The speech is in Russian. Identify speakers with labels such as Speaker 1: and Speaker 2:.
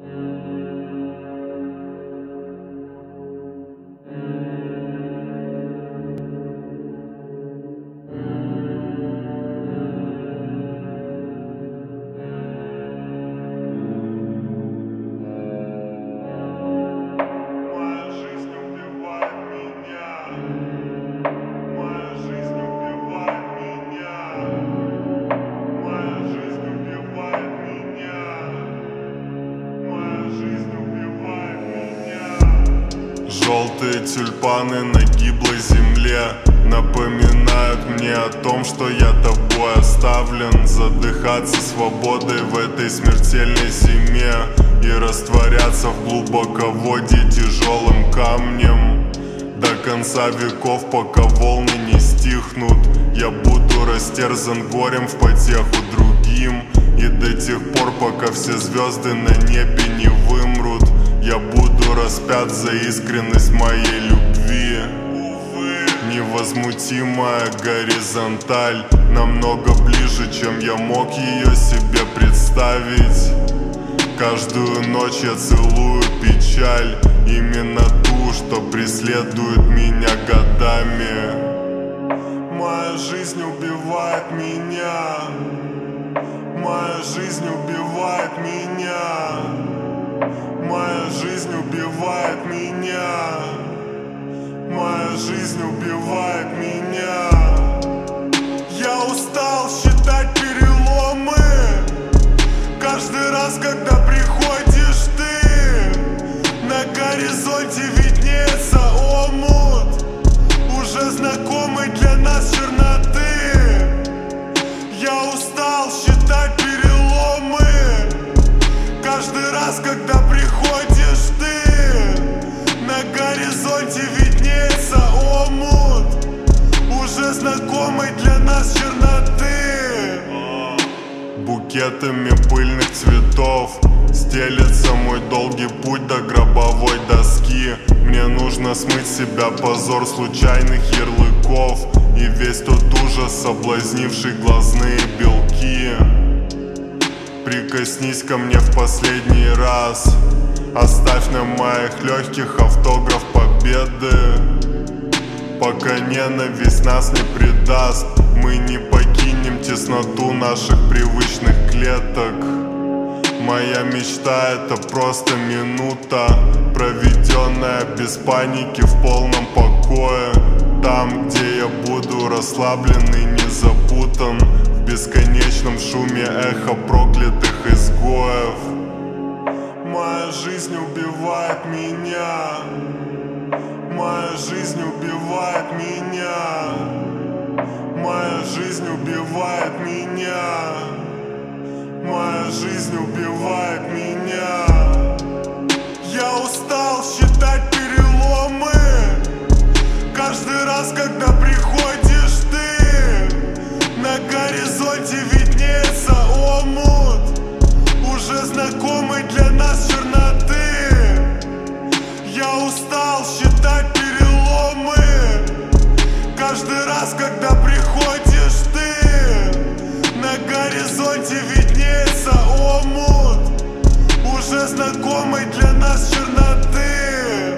Speaker 1: Моя Желтые тюльпаны на гиблой земле Напоминают мне о том, что я тобой оставлен Задыхаться свободой в этой смертельной зиме И растворяться в глубоководье тяжелым камнем. До конца веков, пока волны не стихнут Я буду растерзан горем в потеху другим. И до тех пор, пока все звезды на небе не вымрут Я буду распят за искренность моей любви. Невозмутимая горизонталь Намного ближе, чем я мог ее себе представить. Каждую ночь я целую печаль Именно ту, что преследует меня годами. Моя жизнь убивает меня. Моя жизнь убивает меня жизнь убивает меня. Моя жизнь убивает меня Букетами пыльных цветов. Стелется мой долгий путь до гробовой доски. Мне нужно смыть себя позор случайных ярлыков И весь тот ужас, соблазнивший глазные белки. Прикоснись ко мне в последний раз. Оставь на моих легких автограф победы. Пока ненависть нас не предаст Мы не покинем тесноту наших привычных клеток. Моя мечта это просто минута Проведенная без паники в полном покое. Там, где я буду расслаблен и не запутан В бесконечном шуме эхо проклятых изгоев. Моя жизнь убивает меня. Моя жизнь убивает меня Моя жизнь убивает меня. Моя жизнь убивает меня. Я устал считать переломы. Каждый раз, когда приходишь ты На горизонте виднеется омут Уже знакомый для нас черноты. Я устал считать переломы Каждый раз, когда приходишь ты На горизонте виднеется омут Уже знакомый для нас черноты